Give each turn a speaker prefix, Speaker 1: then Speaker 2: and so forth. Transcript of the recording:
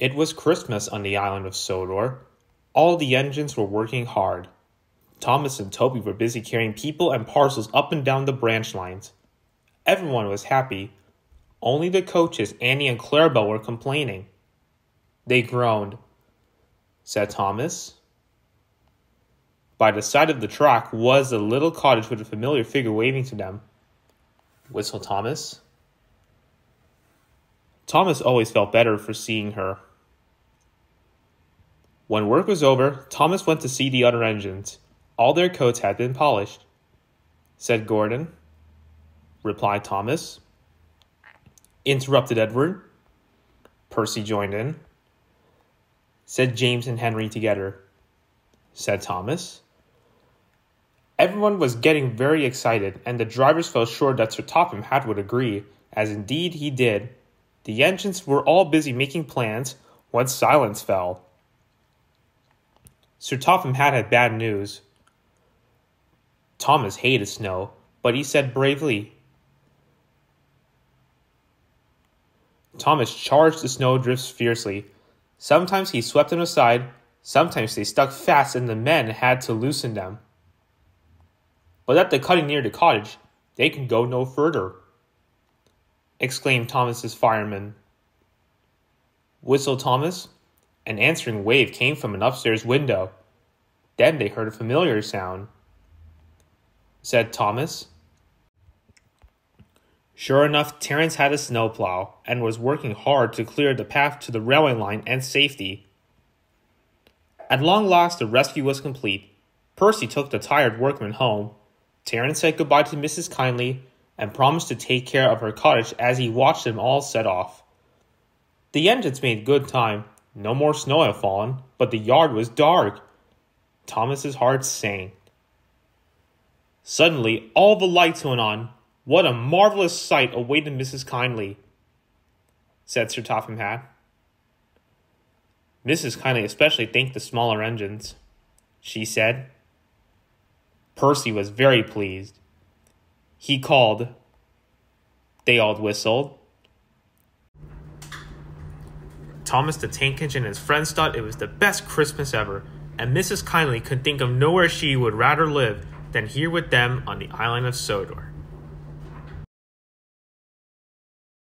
Speaker 1: It was Christmas on the island of Sodor. All the engines were working hard. Thomas and Toby were busy carrying people and parcels up and down the branch lines. Everyone was happy. Only the coaches, Annie and Clarabel, were complaining. They groaned, said Thomas. By the side of the track was a little cottage with a familiar figure waving to them. Whistled Thomas. Thomas always felt better for seeing her. When work was over, Thomas went to see the other engines. All their coats had been polished. Said Gordon. Replied Thomas. Interrupted Edward. Percy joined in. Said James and Henry together. Said Thomas. Everyone was getting very excited, and the drivers felt sure that Sir Topham Hatt would agree, as indeed he did. The engines were all busy making plans when silence fell. Sir Topham Hatt had bad news. Thomas hated snow, but he said bravely. Thomas charged the snowdrifts fiercely. Sometimes he swept them aside, sometimes they stuck fast and the men had to loosen them. But at the cutting near the cottage, they can go no further, exclaimed Thomas's fireman. Whistle Thomas. An answering wave came from an upstairs window. Then they heard a familiar sound. Said Thomas. Sure enough, Terence had a snowplow and was working hard to clear the path to the railway line and safety. At long last, the rescue was complete. Percy took the tired workmen home. Terence said goodbye to Mrs. Kindly and promised to take care of her cottage as he watched them all set off. The engines made good time, no more snow had fallen, but the yard was dark. Thomas's heart sank. Suddenly, all the lights went on. What a marvelous sight awaited Mrs. Kindly, said Sir Topham Hatt. Mrs. Kindly especially thanked the smaller engines. She said. Percy was very pleased. He called. They all whistled. Thomas the Tank Engine and his friends thought it was the best Christmas ever, and Mrs. Kindly could think of nowhere she would rather live than here with them on the island of Sodor.